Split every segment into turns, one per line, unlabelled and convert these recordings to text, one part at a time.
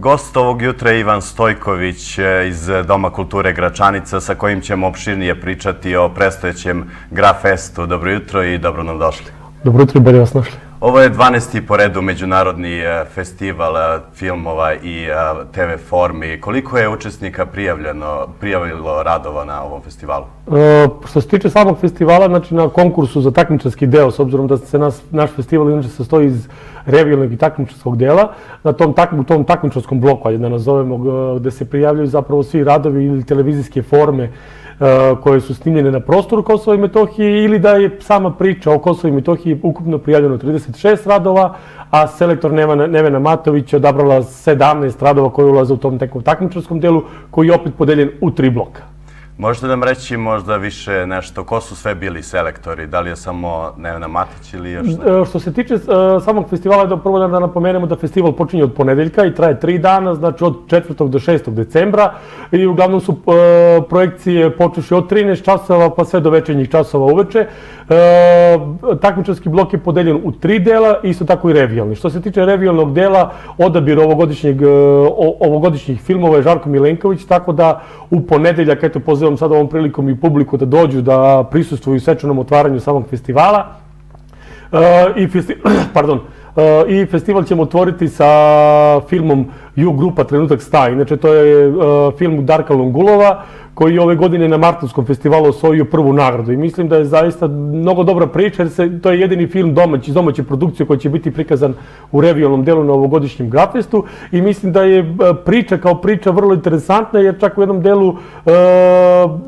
Gost ovog jutra je Ivan Stojković e, iz Doma kulture Gračanica sa kojim ćemo opširnije pričati o prestojećem Grafestu. Dobro jutro i dobro nam došli.
Dobro jutro i bolje vas našli.
Ovo je 12. po redu međunarodni e, festival e, filmova i TV formi. Koliko je učesnika prijavljeno, prijavilo radova na ovom festivalu?
E, što se tiče samog festivala, znači na konkursu za takmičarski deo, s obzirom da se nas, naš festival inače sastoji iz revijalnog i takmičarskog dela, na tom, tak, tom takmičarskom bloku, ajde da nazovemo, gde se prijavljaju zapravo svi radovi ili televizijske forme koje su snimljene na prostoru Kosova i Metohije ili da je sama priča o Kosovo i Metohiji ukupno prijavljeno 36 radova, a selektor Nevena, Nevena Matović je odabrala 17 radova koji ulaze u tom takmičarskom delu koji je opet podeljen u tri bloka.
Možete nam reći možda više nešto, ko su sve bili selektori? Da li je samo Nevena Matić ili još
nešto? Što se tiče uh, samog festivala, da prvo da napomenemo da festival počinje od ponedeljka i traje tri dana, znači od 4. do 6. decembra i uglavnom su uh, projekcije počeši od 13 časova pa sve do večernjih časova uveče. Takmičarski blok je podeljen u tri dela, isto tako i revijalni. Što se tiče revijalnog dela, odabir ovogodišnjih filmova je Žarko Milenković, tako da u ponedeljak, eto, pozivam pozivam sad ovom prilikom i publiku da dođu da prisustuju svečanom otvaranju samog festivala. E, i, festi pardon, e, I festival ćemo otvoriti sa filmom Ju grupa Trenutak sta. Inače, to je e, film Darka Longulova, koji je ove godine na Martonskom festivalu osvojio prvu nagradu. I mislim da je zaista mnogo dobra priča, jer se, to je jedini film domać, iz domaće produkcije koji će biti prikazan u revijalnom delu na ovogodišnjem Grafestu. I mislim da je e, priča kao priča vrlo interesantna, jer čak u jednom delu e,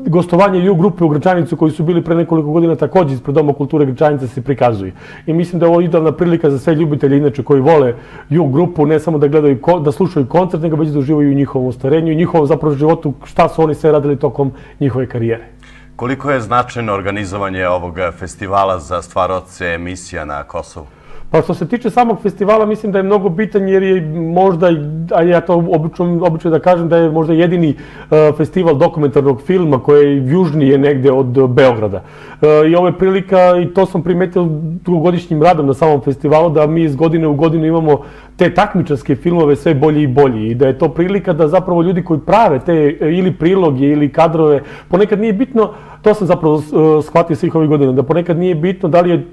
gostovanje Ju grupe u Gračanicu, koji su bili pre nekoliko godina takođe ispred Doma kulture Gračanica se prikazuje. I mislim da je ovo idealna prilika za sve ljubitelje, inače koji vole Ju grupu, ne samo da gledaju, da slušaju koncert, nego već da uživaju u njihovom ostvarenju i njihovom zapravo životu, šta su oni sve radili tokom njihove karijere.
Koliko je značajno organizovanje ovog festivala za stvaroce emisija na Kosovu?
Pa što se tiče samog festivala, mislim da je mnogo bitan jer je možda, a ja to obično, obično da kažem da je možda jedini uh, festival dokumentarnog filma koji je južnije negde od Beograda. Uh, I ovo je prilika, i to sam primetio dugogodišnjim radom na samom festivalu, da mi iz godine u godinu imamo te takmičarske filmove sve bolji i bolji i da je to prilika da zapravo ljudi koji prave te ili priloge ili kadrove, ponekad nije bitno, to sam zapravo uh, shvatio svih ovih godina, da ponekad nije bitno da li, je,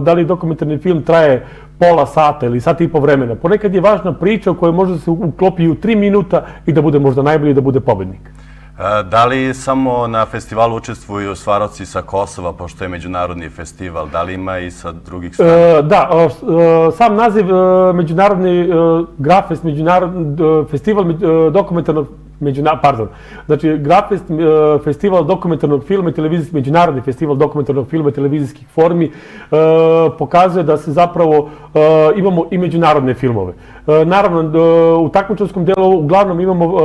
da li dokumentarni film traje pola sata ili sat i po vremena. Ponekad je važna priča u kojoj može se uklopi u tri minuta i da bude možda najbolji da bude pobednik.
E, da li samo na festivalu učestvuju stvaroci sa Kosova, pošto je međunarodni festival? Da li ima i sa drugih strana?
E, da, e, sam naziv Međunarodni Grafest, Međunarodni festival dokumentarnog međuna, pardon, znači Grafest, festival dokumentarnog filma i televizijskih, međunarodni festival dokumentarnog filma i televizijskih formi pokazuje da se zapravo imamo i međunarodne filmove. Naravno, u takmičarskom delu uglavnom imamo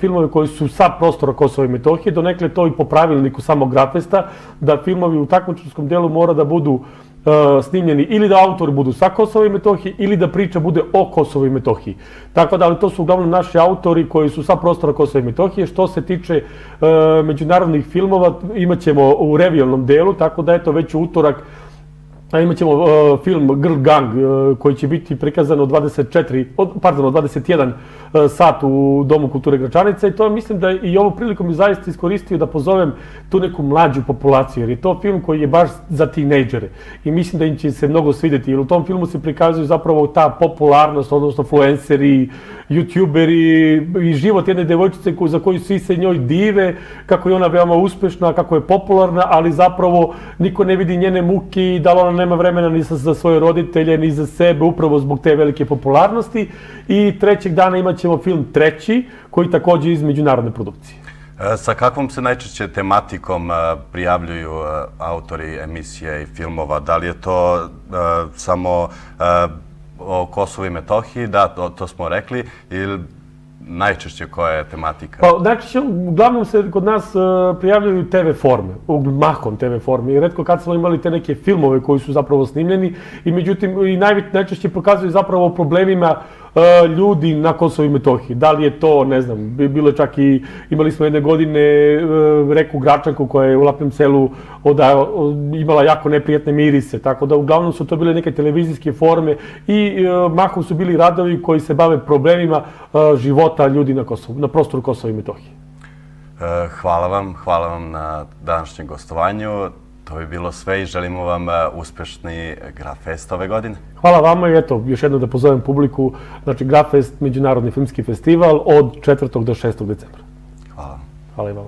filmove koji su sa prostora Kosova i Metohije, donekle to i po pravilniku samog Grafesta, da filmovi u takmičarskom delu mora da budu uh, snimljeni ili da autori budu sa Kosova i Metohije ili da priča bude o Kosovo i Metohiji. Tako da, ali to su uglavnom naši autori koji su sa prostora Kosova i Metohije. Što se tiče uh, međunarodnih filmova, imaćemo u revijalnom delu, tako da eto već utorak A imat ćemo uh, film Girl Gang uh, koji će biti prikazan od 24, od, pardon, od 21 uh, sat u Domu kulture Gračanica i to mislim da i ovu priliku mi zaista iskoristio da pozovem tu neku mlađu populaciju jer je to film koji je baš za tinejdžere i mislim da im će se mnogo svideti jer u tom filmu se prikazuju zapravo ta popularnost, odnosno fluenceri, youtuberi i život jedne devojčice za koju svi se njoj dive, kako je ona veoma uspešna, kako je popularna, ali zapravo niko ne vidi njene muke i da ona nema vremena ni za svoje roditelje, ni za sebe, upravo zbog te velike popularnosti. I trećeg dana imat ćemo film treći, koji takođe iz međunarodne produkcije.
E, sa kakvom se najčešće tematikom e, prijavljuju e, autori emisije i filmova? Da li je to samo o Kosovo i Metohiji, da, to, to smo rekli, ili najčešće koja je tematika?
Pa, najčešće, uglavnom se kod nas uh, prijavljaju TV forme, mahom TV forme. I redko kad smo imali te neke filmove koji su zapravo snimljeni i međutim i najčešće pokazuju zapravo problemima e, ljudi na Kosovo i Metohiji. Da li je to, ne znam, bilo čak i, imali smo jedne godine e, reku Gračanku koja je u Lapnem selu oda, imala jako neprijatne mirise, tako da uglavnom su to bile neke televizijske forme i mahom su bili radovi koji se bave problemima života ljudi na, Kosovu, na prostoru Kosova i Metohije.
Hvala vam, hvala vam na današnjem gostovanju. To bi bilo sve i želimo vam e, uspešni Grafest ove godine.
Hvala vama i eto, još jedno da pozovem publiku, znači Grafest, Međunarodni filmski festival od 4. do 6. decembra.
Hvala.
Hvala i vama.